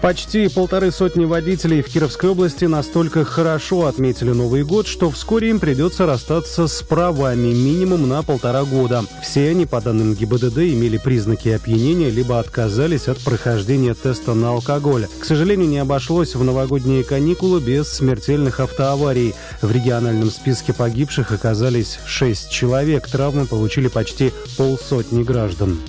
Почти полторы сотни водителей в Кировской области настолько хорошо отметили Новый год, что вскоре им придется расстаться с правами минимум на полтора года. Все они, по данным ГИБДД, имели признаки опьянения, либо отказались от прохождения теста на алкоголь. К сожалению, не обошлось в новогодние каникулы без смертельных автоаварий. В региональном списке погибших оказались шесть человек. Травмы получили почти полсотни граждан.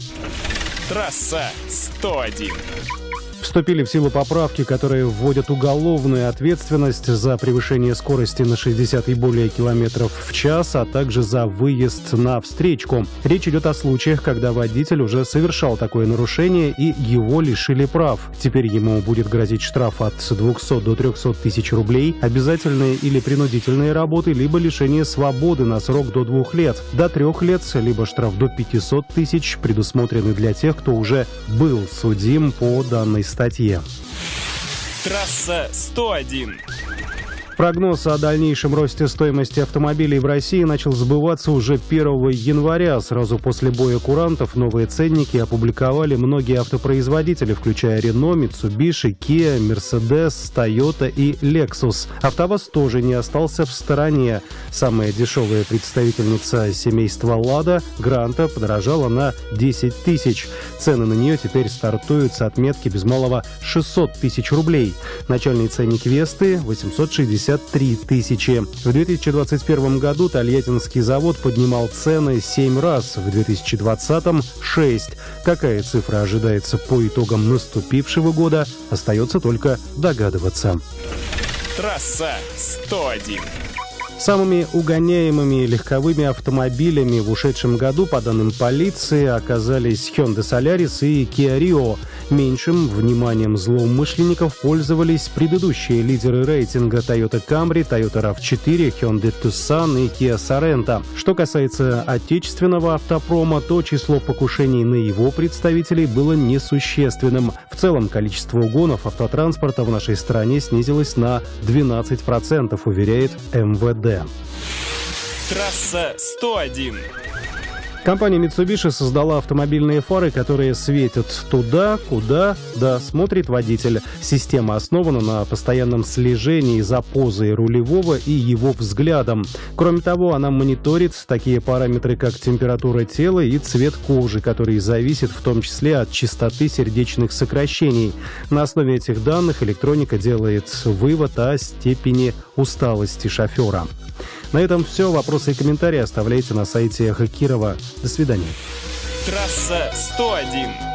Трасса 101. Вступили в силу поправки, которые вводят уголовную ответственность за превышение скорости на 60 и более километров в час, а также за выезд на встречку. Речь идет о случаях, когда водитель уже совершал такое нарушение и его лишили прав. Теперь ему будет грозить штраф от 200 до 300 тысяч рублей, обязательные или принудительные работы, либо лишение свободы на срок до двух лет, до трех лет, либо штраф до 500 тысяч, предусмотрены для тех, кто уже был судим по данной статье. Трасса 101. Прогноз о дальнейшем росте стоимости автомобилей в России начал сбываться уже 1 января. Сразу после боя курантов новые ценники опубликовали многие автопроизводители, включая Renault, Mitsubishi, Kia, Mercedes, Toyota и Lexus. АвтоВАЗ тоже не остался в стороне. Самая дешевая представительница семейства Лада, Гранта, подорожала на 10 тысяч. Цены на нее теперь стартуют с отметки без малого 600 тысяч рублей. Начальный ценник Весты 860 53 тысячи. В 2021 году Тольяттинский завод поднимал цены 7 раз, в 2020 – 6. Какая цифра ожидается по итогам наступившего года, остается только догадываться. Трасса 101. Самыми угоняемыми легковыми автомобилями в ушедшем году, по данным полиции, оказались Hyundai Solaris и Kia Rio. Меньшим вниманием злоумышленников пользовались предыдущие лидеры рейтинга Toyota Camry, Toyota RAV4, Hyundai Tucson и Kia Sorento. Что касается отечественного автопрома, то число покушений на его представителей было несущественным. В целом количество угонов автотранспорта в нашей стране снизилось на 12%, уверяет МВД. Трасса 101. Компания Mitsubishi создала автомобильные фары, которые светят туда, куда, да, смотрит водитель. Система основана на постоянном слежении за позой рулевого и его взглядом. Кроме того, она мониторит такие параметры, как температура тела и цвет кожи, который зависит в том числе от частоты сердечных сокращений. На основе этих данных электроника делает вывод о степени усталости шофера. На этом все. Вопросы и комментарии оставляйте на сайте Эхо Кирова. До свидания. Трасса 101.